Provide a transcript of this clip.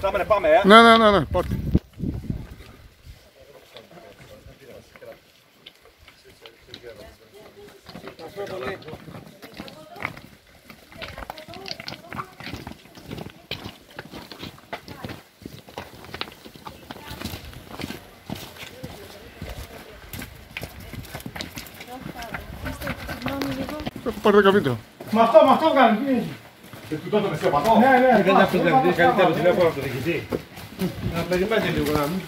Πάμε, πάμε, ε. Ναι, ναι, ναι, ναι, πάτε. Πάρε δέκα βίντεο. Με αυτό, με αυτό βγάλει, τι έχει. Και του τότε με σιωπατό. Ναι, ναι. Δεν θα πει καλύτερο τηλέφωνο από το διοικητή. Να περιμένετε λίγο να μην